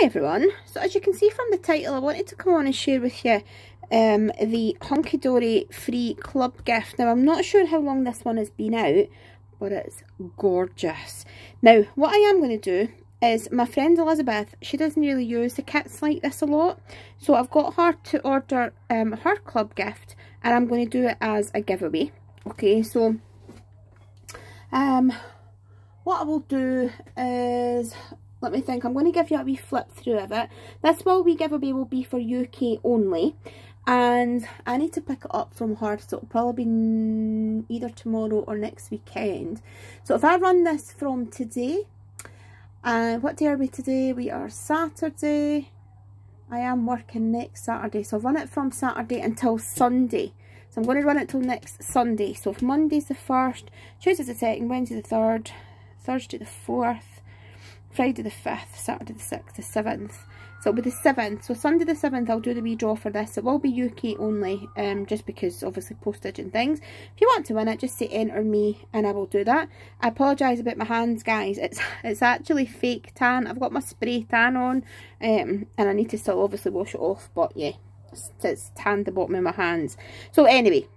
Hi everyone, so as you can see from the title I wanted to come on and share with you um, the Hunkydory free club gift. Now I'm not sure how long this one has been out but it's gorgeous. Now what I am going to do is my friend Elizabeth, she doesn't really use the kits like this a lot so I've got her to order um, her club gift and I'm going to do it as a giveaway. Okay so um, what I will do is let me think, I'm going to give you a wee flip through of it. This will be giveaway will be for UK only. And I need to pick it up from her, so it'll probably be either tomorrow or next weekend. So if I run this from today, uh, what day are we today? We are Saturday. I am working next Saturday, so I'll run it from Saturday until Sunday. So I'm going to run it till next Sunday. So if Monday's the 1st, Tuesday's the 2nd, Wednesday the 3rd, Thursday the 4th, Friday the 5th, Saturday the 6th, the 7th. So it'll be the 7th. So Sunday the 7th I'll do the wee draw for this. It will be UK only, um, just because obviously postage and things. If you want to win it, just say enter me and I will do that. I apologise about my hands guys. It's it's actually fake tan. I've got my spray tan on um, and I need to still obviously wash it off. But yeah, it's, it's tan the bottom of my hands. So anyway,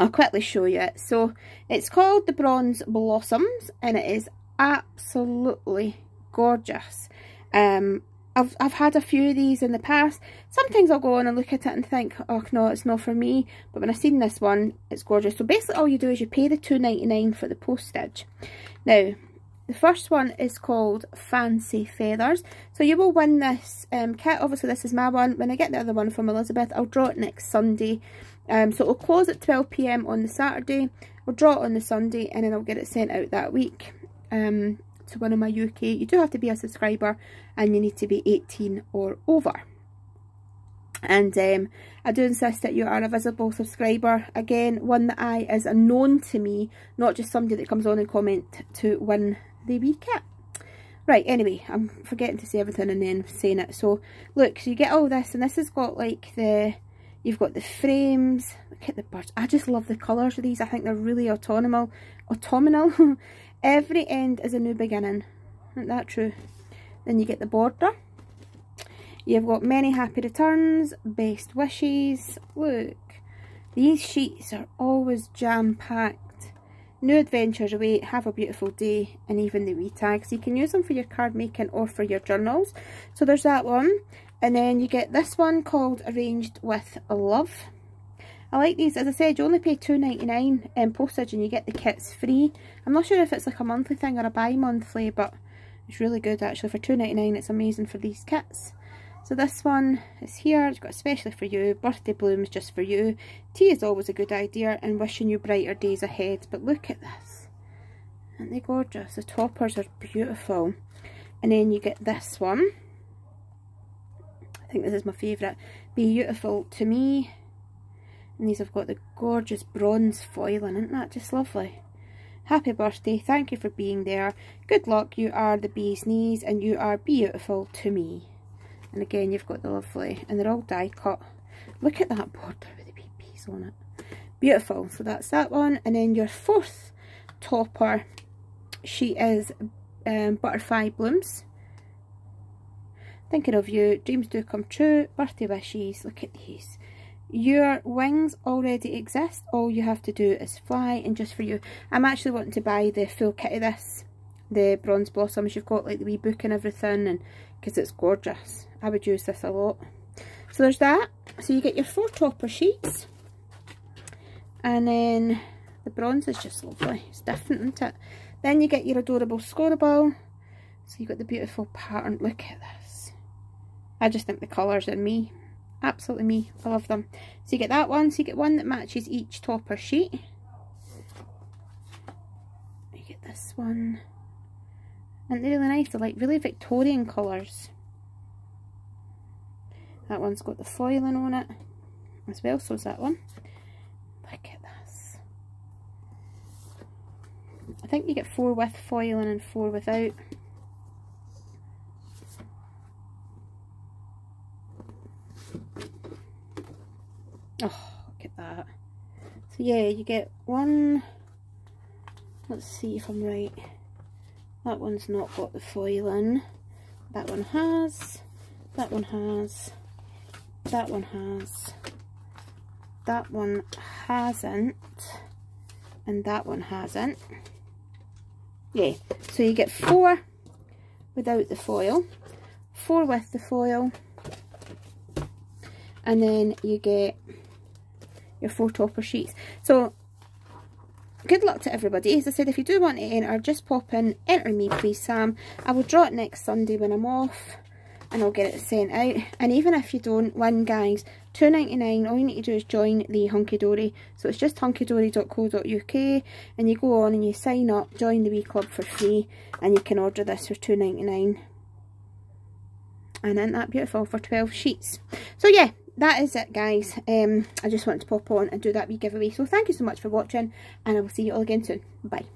I'll quickly show you it. So it's called the Bronze Blossoms and it is absolutely gorgeous. Um, I've, I've had a few of these in the past. Sometimes I'll go on and look at it and think, oh no, it's not for me. But when I've seen this one, it's gorgeous. So basically all you do is you pay the two ninety nine for the postage. Now, the first one is called Fancy Feathers. So you will win this um, kit. Obviously this is my one. When I get the other one from Elizabeth, I'll draw it next Sunday. Um, so it'll close at 12pm on the Saturday. I'll draw it on the Sunday and then I'll get it sent out that week um, to one of my UK. You do have to be a subscriber and you need to be 18 or over. And um, I do insist that you are a visible subscriber. Again, one that I is a known to me, not just somebody that comes on and comment to win the kit. Right, anyway, I'm forgetting to say everything and then saying it. So, look, so you get all this, and this has got like the, you've got the frames. Look at the birds. I just love the colours of these. I think they're really autumnal. Autumnal. Every end is a new beginning. Isn't that true? Then you get the border. You've got many happy returns, best wishes. Look, these sheets are always jam-packed. New adventures await, have a beautiful day, and even the wee tags. You can use them for your card making or for your journals. So there's that one. And then you get this one called Arranged with Love. I like these. As I said, you only pay two ninety nine in um, postage and you get the kits free. I'm not sure if it's like a monthly thing or a bi-monthly, but it's really good actually. For two ninety nine, it's amazing for these kits. So this one is here. It's got especially for you. Birthday blooms just for you. Tea is always a good idea and wishing you brighter days ahead. But look at this. Aren't they gorgeous? The toppers are beautiful. And then you get this one. I think this is my favourite. Beautiful to me and these have got the gorgeous bronze foiling, isn't that just lovely? Happy birthday, thank you for being there. Good luck, you are the bee's knees and you are beautiful to me. And again, you've got the lovely, and they're all die cut. Look at that border with the bees on it. Beautiful, so that's that one. And then your fourth topper, she is um, Butterfly Blooms. Thinking of you, dreams do come true, birthday wishes, look at these. Your wings already exist. All you have to do is fly and just for you. I'm actually wanting to buy the full kit of this. The bronze blossoms. You've got like the wee book and everything and because it's gorgeous. I would use this a lot. So there's that. So you get your four topper sheets. And then the bronze is just lovely. It's different, isn't it? Then you get your adorable scorable. So you've got the beautiful pattern. Look at this. I just think the colours are me absolutely me i love them. So you get that one so you get one that matches each topper sheet. You get this one. And they're really nice they're like really victorian colors that one's got the foiling on it as well so is that one. Look at this. I think you get four with foiling and four without Oh, look at that. So yeah, you get one, let's see if I'm right. That one's not got the foil in. that one has, that one has, that one has, that one hasn't, and that one hasn't. Yeah, so you get four without the foil, four with the foil, and then you get your four topper sheets. So good luck to everybody. As I said, if you do want to enter, just pop in, enter me please Sam. I will draw it next Sunday when I'm off and I'll get it sent out. And even if you don't win guys, two ninety nine. all you need to do is join the Hunkydory. So it's just hunkydory.co.uk and you go on and you sign up, join the wee club for free and you can order this for two ninety nine. And isn't that beautiful for 12 sheets? So yeah, that is it guys. Um i just wanted to pop on and do that wee giveaway. So thank you so much for watching and i will see you all again soon. Bye